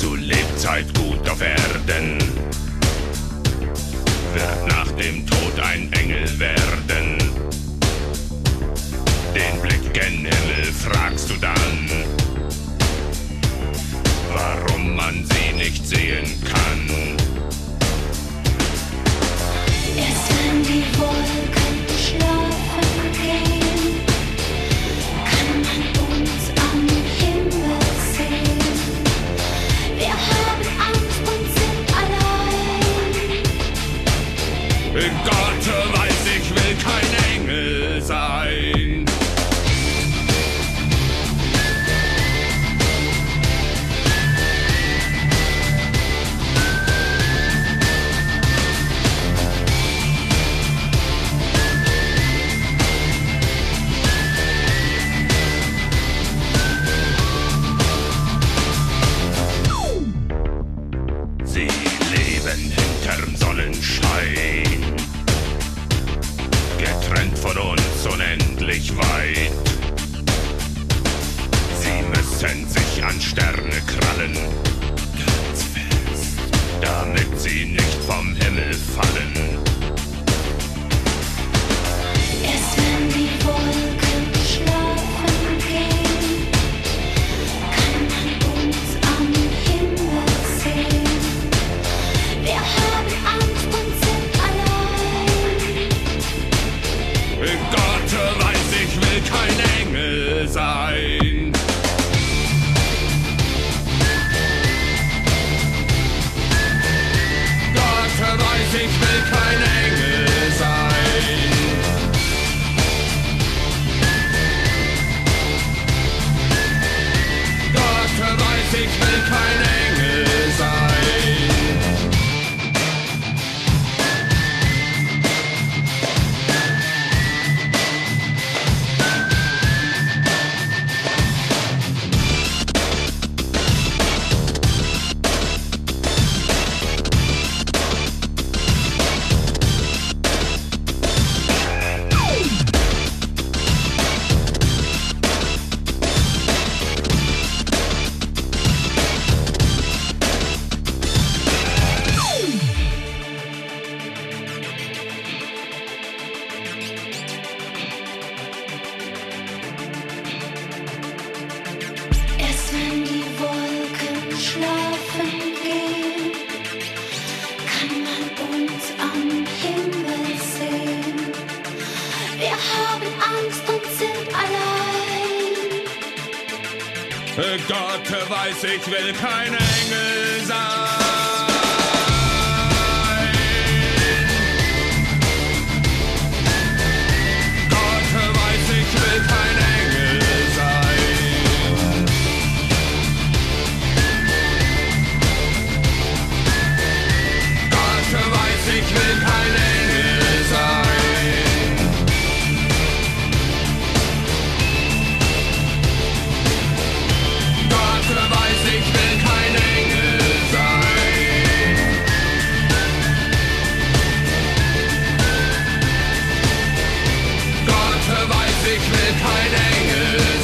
zu Lebzeit gut auf Erden. Wird nach dem Tod ein Engel werden. Den Blick gen Himmel fragst du dann, warum man sie nicht sehen kann. Krallen, ganz fest, damit sie nicht vom Himmel fallen. Erst wenn die Wolken schlafen gehen, kann man uns am Himmel sehen. Wir haben Angst und sind allein. Gott weiß, ich will kein Engel sein. Ich will kein Gott weiß, ich will kein Engel sein. mich mit Heil Engel.